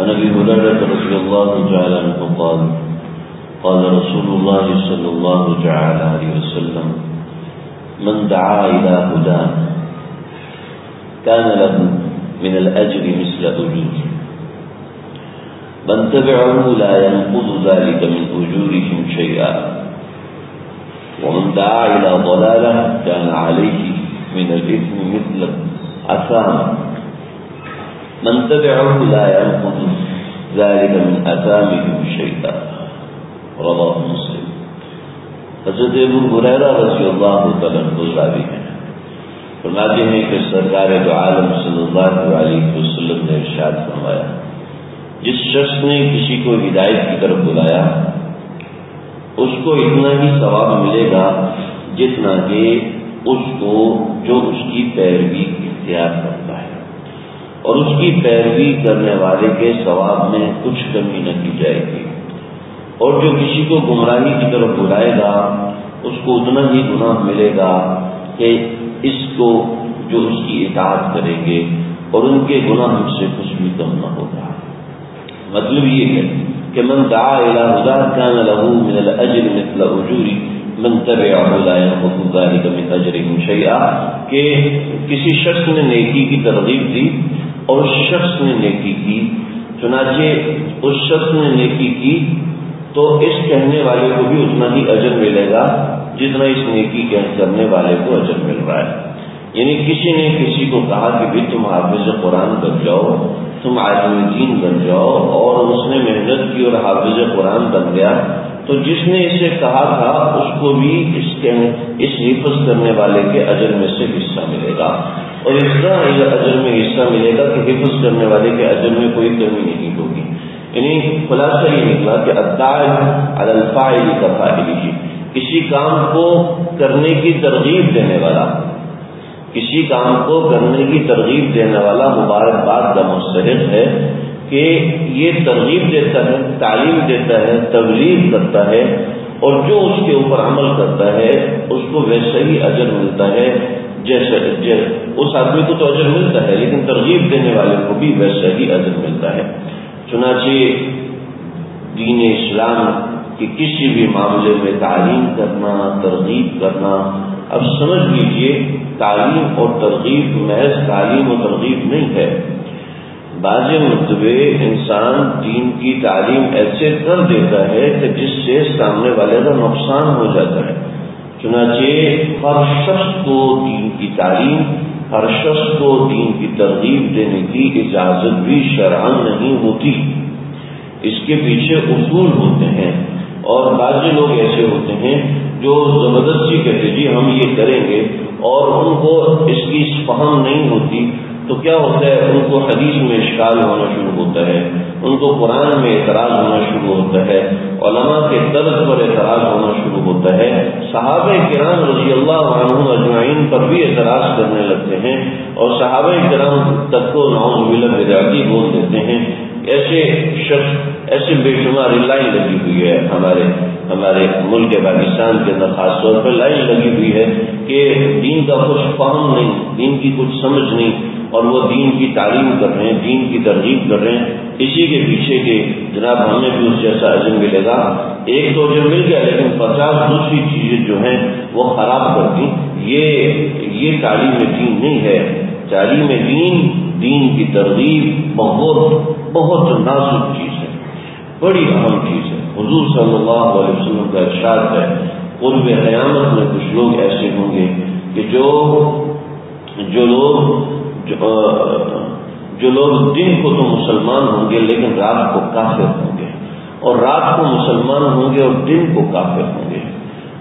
عن أبي هريرة رضي الله تعالى عنه قال قال رسول الله صلى الله تعالى عليه وسلم من دعا إلى هدى كان له من الأجر مثل اجور من تبعه لا ينقض ذلك من أجورهم شيئا. ومن دعا إلى ضلاله كان عليه من الإثم مثل اثام من تبعه لا ينقض ذلك من اثامهم شيئا. رواه مسلم. حضرت ابو حریرہ رضی اللہ تعالیٰ عنہ راوی ہیں. فرماتے ہیں کہ سرکار دو عالم صلی اللہ علیہ وسلم نے ارشاد فرمایا، جس شخص نے کسی کو ہدایت کی طرف بلایا، اس کو اتنا ہی ثواب ملے گا جتنا کہ اس کو جو اس کی پیروی اختیار کرتا ہے۔ اور اس کی پیروی کرنے والے کے ثواب میں کچھ کمی نہ کی جائے گی۔ اور جو کسی کو گمراہی کی طرف بلائے گا، اس کو اتنا ہی گناہ ملے گا کہ اس کو جو اس کی اطاعت کریں گے اور ان کے گناہ سے کچھ بھی کم نہ ہوگا۔ مطلب یہ ہے کہ من دعا الى هدى كان له من الاجر مثل اجور من تبعه لا ينقص ذلك من اجرهم شيئا، کہ کسی شخص نے نیکی کی ترغیب دی اور اس شخص نے نیکی کی۔ چنانچہ اس شخص نے نیکی کی تو اس کہنے والے کو بھی اتنا ہی اجر ملے گا جتنا اس نیکی کرنے والے کو اجر مل رہا ہے۔ یعنی کسی نے کسی کو کہا کہ بھی تم حافظ قرآن بن جاؤ، تم عالم دین بن جاؤ اور اس نے محنت کی اور حافظ قرآن بن گیا، تو جس نے اسے کہا تھا اس کو بھی اس حفظ کرنے والے کے اجر میں سے حصہ ملے گا۔ اور اس طرح اجر میں حصہ ملے گا کہ حفظ کرنے والے کے اجر میں کوئی کمی نہیں ہوگی۔ یعنی خلاصہ یہ نکلا کہ الفاعل کا فائدی کسی کام کو کرنے کی ترغیب دینے والا، کسی کام کو کرنے کی ترغیب دینے والا مبارکباد کا مستحق ہے کہ یہ ترغیب دیتا ہے، تعلیم دیتا ہے، تبلیغ کرتا ہے۔ اور جو اس کے اوپر عمل کرتا ہے، اس کو ویسا ہی اجر ملتا ہے جیسے اس آدمی کو تو اجر ملتا ہے، لیکن ترغیب دینے والے کو بھی ویسا ہی اجر ملتا ہے۔ چنانچہ دین اسلام کے کسی بھی معاملے میں تعلیم کرنا، ترغیب کرنا، اب سمجھ لیجیے، تعلیم اور ترغیب محض تعلیم و ترغیب نہیں ہے۔ بعض مرتبے انسان دین کی تعلیم ایسے کر دیتا ہے کہ جس سے سامنے والے کا نقصان ہو جاتا ہے۔ چنانچہ ہر شخص کو دین کی تعلیم، ہر شخص کو دین کی ترغیب دینے کی اجازت بھی شرعن نہیں ہوتی۔ اس کے پیچھے اصول ہوتے ہیں۔ اور بعض لوگ ایسے ہوتے ہیں جو زبردستی کہتے جی ہم یہ کریں گے اور ان کو اس کی فہم نہیں ہوتی۔ تو کیا ہوتا ہے؟ ان کو حدیث میں اشکال ہونا شروع ہوتا ہے، ان کو قرآن میں اعتراض ہونا شروع ہوتا ہے، علماء کے طرز پر اعتراض ہونا شروع ہوتا ہے۔ صحابہ کرام رضی اللہ عنہ اجمعین پر بھی اعتراض کرنے لگتے ہیں اور صحابہ کرام تک کو نعوذ باللہ بدعتی بول دیتے ہیں۔ ایسے شخص، ایسے بے شمار لائن لگی ہوئی ہے ہمارے ہمارے ملک پاکستان کے اندر، خاص طور پر لائن لگی ہوئی ہے کہ دین کا کچھ فہم نہیں، دین کی کچھ سمجھ نہیں۔ اور وہ دین کی تعلیم کر رہے ہیں، دین کی ترغیب کر رہے ہیں۔ اسی کے پیچھے کے جناب ہمیں بھی اس جیسا عزم ملے گا ایک تو جو مل گیا، لیکن پچاس دوسری چیزیں جو ہیں، وہ خراب کر دی یہ یہ تعلیم دین نہیں ہے۔ تعلیم دین دین کی ترغیب بہت بہت نازک چیز ہے۔ بڑی اہم چیز ہے۔ حضور صلی اللہ علیہ وسلم کا ارشاد ہے، قرب قیامت میں کچھ لوگ ایسے ہوں گے کہ جو جو لوگ دن کو تو مسلمان ہوں گے لیکن رات کو کافر ہوں گے، اور رات کو مسلمان ہوں گے اور دن کو کافر ہوں گے۔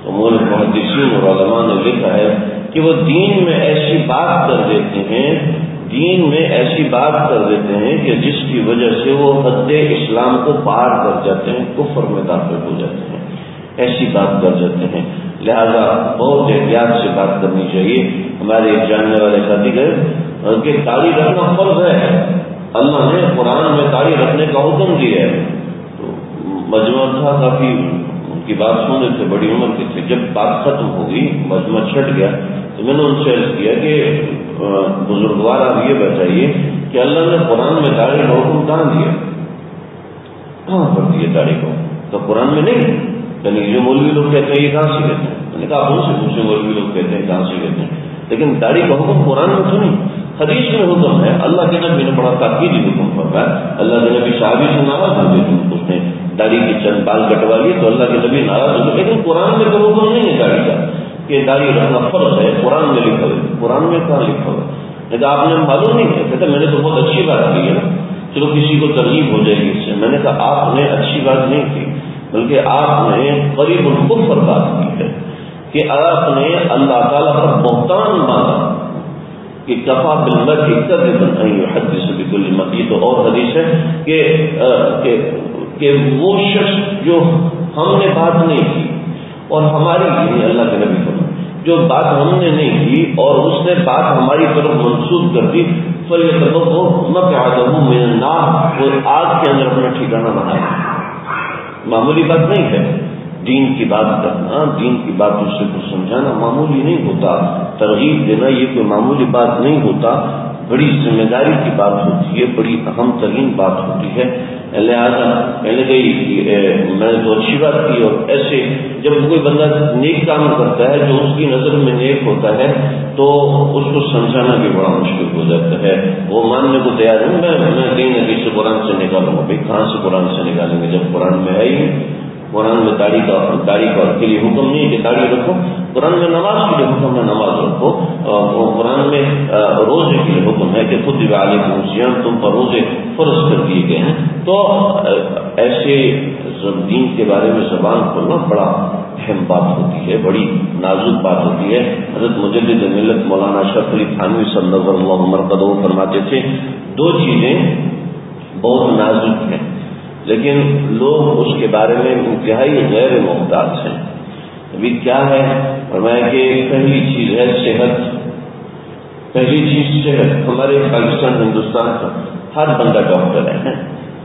تو مول محدثین اور علماء نے لکھا ہے کہ وہ دین میں ایسی بات کر دیتے ہیں، دین میں ایسی بات کر دیتے ہیں کہ جس کی وجہ سے وہ حد اسلام کو پار کر جاتے ہیں، کفر میں داخل ہو جاتے ہیں۔ ایسی بات کر جاتے ہیں۔ لہذا بہت احتیاط سے بات کرنی چاہیے۔ ہمارے جاننے والے ساتھی گئے کہ تاڑی رکھنا فرض ہے۔ اللہ نے قرآن میں تاڑی رکھنے کا حکم دیا ہے۔ تو مجمع تھا، کافی ان کی بات سن رہے تھے، بڑی عمر کے تھے جب بات ختم ہو گئی، مجمع چھٹ گیا۔ تو میں نے ان سے عرض کیا کہ بزرگوار، آپ یہ بتائیے کہ اللہ نے قرآن میں داڑھی کا حکم کہاں دیا؟ کہاں پڑتی ہے داڑھی کو؟ تو قرآن میں نہیں۔ یعنی جو مولوی لوگ کہتے ہیں، یہ کہاں سے کہتے ہیں؟ میں نے کہا ان سے دوسرے مولوی لوگ کہتے ہیں، کہاں سے کہتے ہیں؟ لیکن داڑھی کا حکم قرآن میں تو نہیں۔ حدیث میں حکم ہے، اللہ کے نبی نے بڑا تاکیدی حکم پڑا ہے اللہ کے نبی صحابی سے ناراض ہو گئے اس نے داڑھی کی چند بال کٹوا لیے تو اللہ کے نبی ناراض ہو گئے۔ لیکن قرآن میں تو حکم نہیں ہے داڑھی کا کہ داڑھی رکھنا فرض ہے۔ قرآن میں لکھا ہوئے قرآن میں کہاں لکھا ہوا نہیں تو آپ نے معلوم نہیں کیا۔ کہتے میں نے تو بہت اچھی بات کی ہے نا۔ چلو کسی کو ترغیب ہو جائے گی اس سے۔ میں نے کہا آپ نے اچھی بات نہیں کی، بلکہ آپ نے قریب الکفر بات کی ہے۔ کہ آپ نے اللہ تعالیٰ پر بہتان مانا کہ کفا بلمت حدیث بالکل یہ تو اور حدیث ہے کہ کہ کہ وہ شخص جو ہم نے بات نہیں کی اور ہماری یعنی اللہ کے نبی کو جو بات ہم نے نہیں کی اور اس نے بات ہماری طرف منسوخ کر دی پھر یہ سبب ہو میں پیار ہوں میرے نام اور آگ کے اندر اپنا ٹھکانا بنایا معمولی بات نہیں ہے۔ دین کی بات کرنا، دین کی بات دوسرے کو سمجھانا معمولی نہیں ہوتا، ترغیب دینا یہ کوئی معمولی بات نہیں ہوتا، بڑی ذمہ داری کی بات ہوتی ہے، بڑی اہم ترین بات ہوتی ہے۔ لہٰذا میں نے کہی میں نے تو اچھی بات کی اور ایسے جب کوئی بندہ نیک کام کرتا ہے، جو اس کی نظر میں نیک ہوتا ہے، تو اس کو سمجھانا بھی بڑا مشکل ہو جاتا ہے۔ وہ ماننے کو تیار ہے میں میں کہیں نہ کہیں سے قرآن سے نکالوں گا، بھائی کہاں سے قرآن سے نکالیں گے؟ جب قرآن میں ہے ہی قرآن میں داڑھی کا داڑھی کا کے لیے حکم نہیں کہ داڑھی رکھو۔ قرآن میں نماز کے لیے حکم ہے نماز رکھو۔ قرآن میں روزے کے لیے حکم ہے کہ خود علیہ تم پر روزے فرض کر دیے گئے ہیں۔ تو ایسے دین کے بارے میں زبان کھولنا بڑا اہم بات ہوتی ہے، بڑی نازک بات ہوتی ہے۔ حضرت مجدد ملت مولانا شرف علی خانوی صلی اللہ مرکز فرماتے تھے، دو چیزیں بہت نازک ہیں۔ لیکن لوگ اس کے بارے میں انتہائی غیر محتاط ہیں۔ ابھی کیا ہے؟ فرمایا کہ پہلی چیز ہے صحت۔ پہلی چیز صحت۔ ہمارے پاکستان، ہندوستان کا ہر بندہ ڈاکٹر ہے۔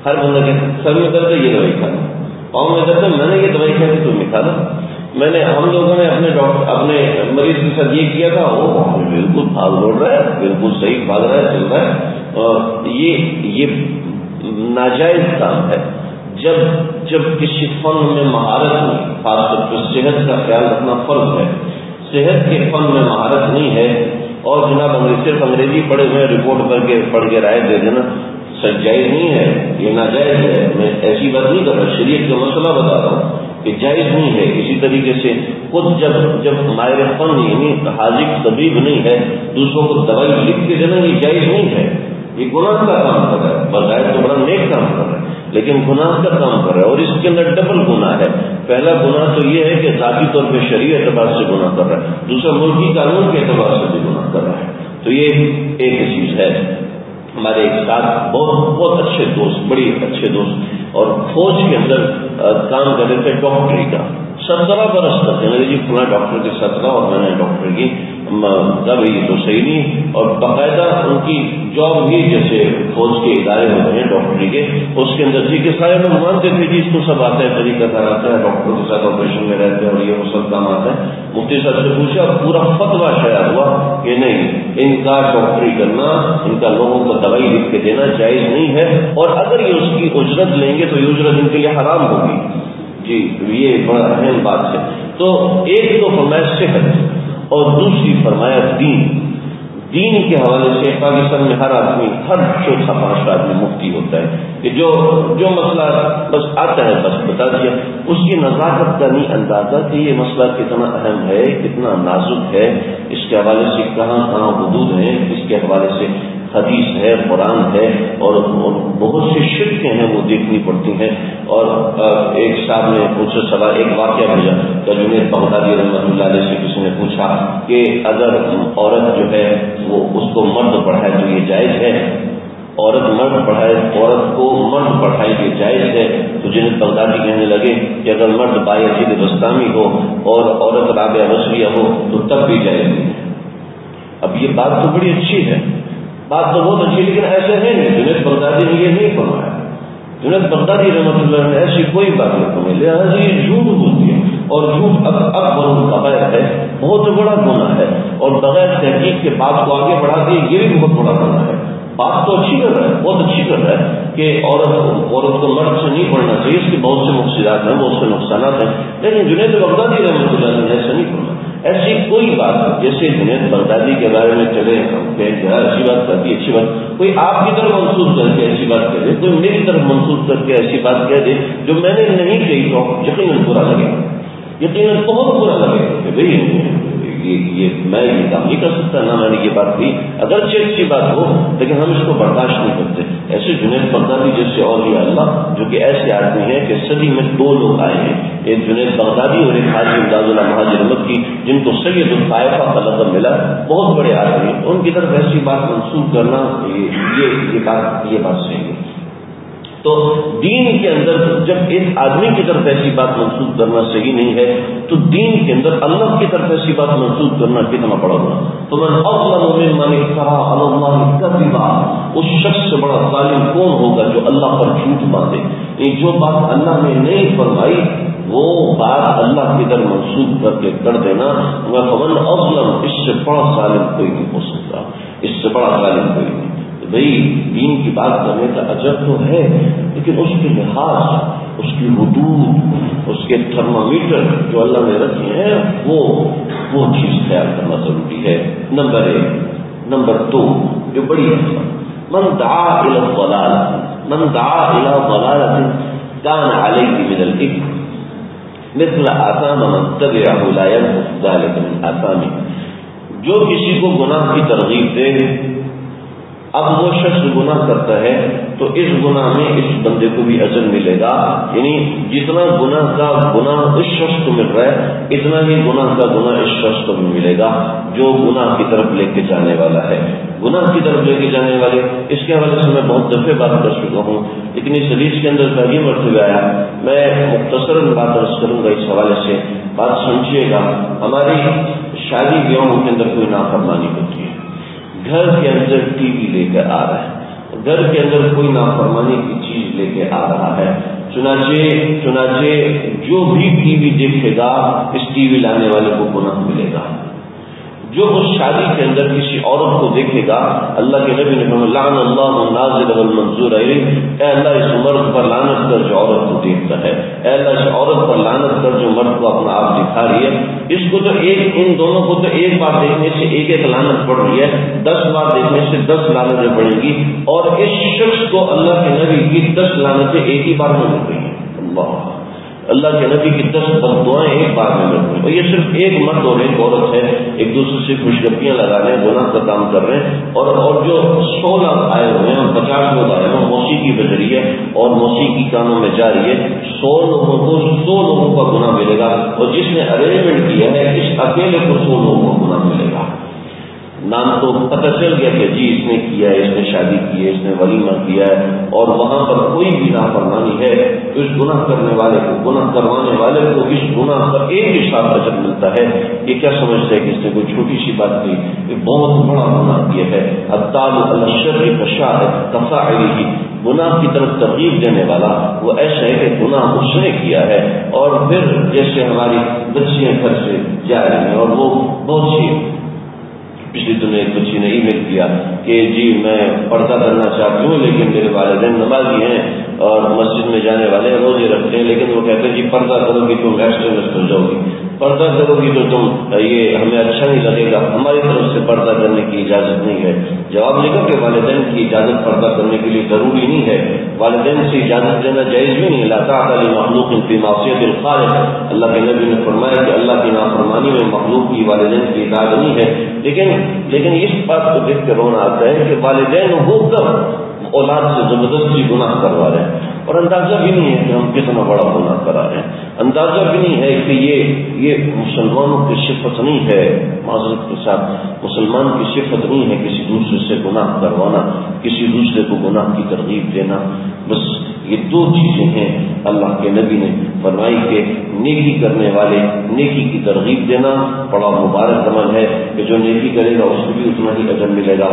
ہر بندہ کے سب میں درد ہے، یہ دوائی کھانا پاؤں میں درد ہے، میں نے یہ دوائی کھائی تم نے کھانا میں نے، ہم لوگوں نے اپنے ڈاکٹر، اپنے مریض کے ساتھ یہ کیا تھا، وہ بالکل بھاگ دوڑ رہا ہے، بالکل صحیح بھاگ رہا ہے، چل رہا ہے۔ اور یہ یہ ناجائز کام ہے۔ جب جب کسی فن میں مہارت نہیں، خاص طور پر صحت کا خیال رکھنا فرض ہے۔ صحت کے فن میں مہارت نہیں ہے۔ اور جناب صرف انگریزی پڑھے ہوئے رپورٹ کر کے پڑھ کے رائے دے دینا سچ جائز نہیں ہے، یہ ناجائز ہے۔ میں ایسی بات نہیں کر رہا، شریعت کا مسئلہ بتا رہا ہوں کہ جائز نہیں ہے۔ اسی طریقے سے خود جب جب ماہر فن یعنی حاضر طبیب نہیں ہے، دوسروں کو دوائی لکھ کے دینا یہ جائز نہیں ہے۔ یہ گناہ کا کام کر رہا ہے۔ بظاہر تو بڑا نیک کام کر رہا ہے، لیکن گناہ کا کام کر رہا ہے اور اس کے اندر ڈبل گناہ ہے۔ پہلا گناہ تو یہ ہے کہ ذاتی طور پہ شریع اعتبار سے گناہ کر رہا ہے۔ دوسرا، ملکی قانون کے اعتبار سے بھی گناہ کر رہا ہے۔ تو یہ ایک چیز ہے۔ ہمارے ایک ساتھ بہت بہت اچھے دوست، بڑی اچھے دوست اور فوج کے اندر کام کر رہے تھے ڈاکٹری کا۔ سترہ برس تک جی پورا ڈاکٹر کے سترہ اور میں نے ڈاکٹر کی تب یہ تو صحیح نہیں اور باقاعدہ ان کی جاب بھی جیسے فوج کے ادارے ہوتے ہیں ڈاکٹری کے، اس کے اندر جی کے سارے لوگ مانتے تھے جی اس کو سب آتا ہے طریقہ کار آتا ہے ڈاکٹر کے ساتھ آپریشن میں رہتے ہیں اور یہ وہ سب کام آتا ہے مفتی صاحب سے پوچھا، پورا فتوا شاید ہوا کہ نہیں، ان کا ڈاکٹری کرنا، ان کا لوگوں کو دوائی لکھ کے دینا جائز نہیں ہے اور اگر یہ اس کی اجرت لیں گے تو یہ اجرت ان کے لیے حرام ہوگی۔ جی یہ بڑا اہم بات ہے۔ تو ایک تو فرمایا صحت اور دوسری فرمایا دین۔ دین کے حوالے سے پاکستان میں ہر آدمی، ہر چوتھا پانچ آدمی مفتی ہوتا ہے کہ جو جو مسئلہ بس آتا ہے، بس بتا دیا۔ اس کی نزاکت کا نہیں، اندازہ کہ یہ مسئلہ کتنا اہم ہے، کتنا نازک ہے۔ اس کے حوالے سے کہاں کہاں حدود ہیں، اس کے حوالے سے حدیث ہے، قرآن ہے اور بہت سی شرکیں ہیں وہ دیکھنی پڑتی ہیں اور ایک صاحب نے پوچھا سوال، ایک واقعہ بھیجا کہ جنید بغدادی رحمۃ اللہ علیہ سے کسی نے پوچھا کہ اگر عورت جو ہے وہ اس کو مرد پڑھائے تو یہ جائز ہے؟ عورت مرد پڑھائے، عورت کو مرد پڑھائی یہ جائز ہے؟ تو جنید بغدادی کہنے لگے کہ اگر مرد بائی عجید بستانی ہو اور عورت رابع وسیع ہو تو تب بھی جائز نہیں اب یہ بات تو بڑی اچھی ہے۔ بات تو بہت اچھی لیکن ایسے ہے نہیں۔ جنید بغدادی نے یہ نہیں فرمایا۔ جنید بغدادی رحمت اللہ نے ایسی کوئی بات نہیں فرمائی۔ لہٰذا یہ جھوٹ بولتی ہے۔ اور جھوٹ اب اکبر بہت ہے۔ بہت بڑا گناہ ہے۔ اور بغیر تحقیق کے بات کو آگے بڑھا دیے یہ بھی بہت بڑا گناہ ہے۔ بات تو اچھی کر رہا ہے، بہت اچھی کر رہا ہے۔ کہ عورت عورت کو مرد سے نہیں پڑھنا چاہیے، اس کے بہت سے مقصدات ہیں، بہت سے نقصانات ہیں۔ لیکن جنید بغدادی رحمۃ اللہ نے ایسا نہیں پڑھنا ایسی کوئی بات جیسے جنید بغدادی کے بارے میں چلے ہاں، اچھی بات کر دی، اچھی بات۔ کوئی آپ کی طرف منسوخ کر کے ایسی بات کہہ دے، کوئی میری طرف منسوخ کر کے ایسی بات کہہ دے جو میں نے نہیں کہی تو یقیناً برا لگے۔ یقیناً بہت برا لگے کہ بھائی یہ میں یہ کام نہیں کر سکتا، نہ میں نے یہ بات کی اگرچہ اچھی بات ہو، لیکن ہم اس کو برداشت نہیں کرتے۔ ایسے جنید بغدادی جیسے اور اللہ، جو کہ ایسے آدمی ہیں کہ صدی میں دو لوگ آئے ہیں۔ ایک جنید بغدادی اور ایک حاجی امداد اللہ مہاجر احمد کی، جن کو سید الطائفہ کا لقب ملا۔ بہت بڑے آدمی ان کی طرف ایسی بات منسوخ کرنا یہ بات یہ بات صحیح ہے۔ تو دین کے اندر جب ایک آدمی کی طرف ایسی بات منسوخ کرنا صحیح نہیں ہے، تو دین کے اندر اللہ کی طرف ایسی بات منسوخ کرنا کتنا بڑا ہوگا تو میں اللہ اس شخص سے بڑا ظالم کون ہوگا جو اللہ پر جھوٹ باندھے؟ جو بات اللہ نے نہیں فرمائی، وہ بات اللہ کی طرف منسوخ کر کے کر دینا۔ میں افلم اس سے بڑا ظالم کوئی نہیں ہو سکتا۔ اس سے بڑا ظالم کوئی نہیں۔ بھائی دین کی بات کرنے کا عجب تو ہے، لیکن اس کے لحاظ، اس کی حدود، اس کے تھرمامیٹر جو اللہ نے رکھے ہیں، وہ وہ چیز خیال کرنا ضروری ہے۔ نمبر ایک، نمبر دو، جو بڑی من دعا الى الضلال من دعا الى ضلالة كان عليه من الاثم مثل آثام من تبعه لا ينقص ذلك من آثامه۔ جو کسی کو گناہ کی ترغیب دے اب وہ شخص گناہ کرتا ہے تو اس گناہ میں اس بندے کو بھی اجر ملے گا۔ یعنی جتنا گناہ کا گناہ اس شخص کو مل رہا ہے، اتنا ہی گناہ کا گناہ اس شخص کو بھی ملے گا جو گناہ کی طرف لے کے جانے والا ہے۔ گناہ کی طرف لے کے جانے والے، اس کے حوالے سے میں بہت دفعہ بات کر چکا ہوں۔ لیکن اس حدیث کے اندر پہلی مرتبہ آیا۔ میں مختصر بات عرض کروں گا اس حوالے سے۔ بات سمجھیے گا، ہماری شادی بیاہوں کے اندر کوئی نافرمانی ہوتی ہے۔ گھر کے اندر ٹی وی لے کر آ رہا ہے گھر کے اندر کوئی نافرمانی کی چیز لے کے آ رہا ہے۔ چنانچہ چنانچہ جو بھی ٹی وی دیکھے گا، اس ٹی وی لانے والے کو گناہ ملے گا۔ جو اس شادی کے اندر کسی عورت کو دیکھے گا، اللہ کے نبی نے لعن اللہ نازل منظور اے اللہ، اس مرد پر لانت کر جو عورت کو دیکھتا ہے۔ اے اللہ، اس عورت پر لانت کر جو مرد کو اپنا آپ دکھا رہی ہے، اس کو تو ایک، ان دونوں کو تو ایک بار دیکھنے سے ایک ایک لانت پڑ رہی ہے، دس بار دیکھنے سے دس لانتیں پڑیں گی، اور اس شخص کو اللہ کے نبی کی دس لانتیں ایک ہی بار میں مل رہی ہیں اللہ۔ اللہ کے نبی کی دس بد دعائیں ایک بار میں ملتی ہیں اور یہ صرف ایک مرد اور ایک عورت ہے، ایک دوسرے سے خوشگپیاں لگا رہے ہیں، گناہ کا کام کر رہے ہیں، اور اور جو سو لاکھ آئے ہوئے ہیں پچاس لوگ آئے موسیقی بج رہی ہے اور موسیقی کاموں میں جا رہی ہے، سو لوگوں کو، سو لوگوں کا گناہ ملے گا اور جس نے ارینجمنٹ کیا ہے، اس اکیلے کو سو لوگوں کو گناہ ملے گا۔ نام تو پتہ چل گیا کہ جی اس نے کیا ہے، اس نے شادی کی ہے، اس نے ولیمہ کیا ہے اور وہاں پر کوئی بھی نافرمانی ہے، تو اس گناہ کرنے والے کو، گناہ کروانے والے کو اس گناہ پر ایک ہی ساتھ اجر ملتا ہے یہ کیا سمجھتا ہے کہ اس نے کوئی چھوٹی سی بات کی یہ بہت بڑا گناہ کیا ہے۔ اب ابتال الشر کشا ہے کفا گناہ کی طرف ترغیب دینے والا، وہ ایسا ہے کہ گناہ اس نے کیا ہے اور پھر جیسے ہماری بچیاں گھر سے جا رہی ہیں اور وہ بہت سی پچھلی دنوں ایک بچی نے ای میل کیا کہ جی میں پردہ کرنا چاہتی ہوں لیکن میرے والدین نمازی ہیں اور مسجد میں جانے والے روزے رکھتے ہیں، لیکن وہ کہتے ہیں جی پردہ کرو گی تم ایکسٹریمسٹ ہو جاؤ گی پردہ کرو گی تو تم، یہ ہمیں اچھا نہیں لگے گا۔ ہماری طرف سے پردہ کرنے کی اجازت نہیں ہے۔ جواب لکھا کہ والدین کی اجازت پردہ کرنے کے لیے ضروری نہیں ہے۔ والدین سے اجازت دینا جائز بھی نہیں۔ اللہ تعالیٰ مخلوق کی معافیت الخال ہے اللہ کے نبی نے فرمایا کہ اللہ کی نافرمانی میں مخلوق کی والدین کی اجازت نہیں ہے۔ لیکن لیکن اس بات کو دیکھ کے رونا آتا ہے کہ والدین ہو کر اولاد سے زبردستی گناہ کروا رہے ہیں، اور اندازہ بھی نہیں ہے کہ ہم کتنا بڑا گناہ کرا رہے ہیں۔ اندازہ بھی نہیں ہے کہ یہ یہ مسلمانوں کی صفت نہیں ہے، معذرت کے ساتھ، مسلمان کی صفت نہیں ہے کسی دوسرے سے گناہ کروانا، کسی دوسرے کو گناہ کی ترغیب دینا۔ بس یہ دو چیزیں ہیں اللہ کے نبی نے فرمائی کہ نیکی کرنے والے نیکی کی ترغیب دینا بڑا مبارک عمل ہے کہ جو نیکی کرے گا اس کو بھی اتنا ہی اجر ملے گا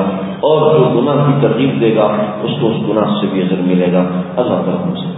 اور جو گناہ کی ترغیب دے گا اس کو اس گناہ سے بھی اجر ملے گا اللہ تعالیٰ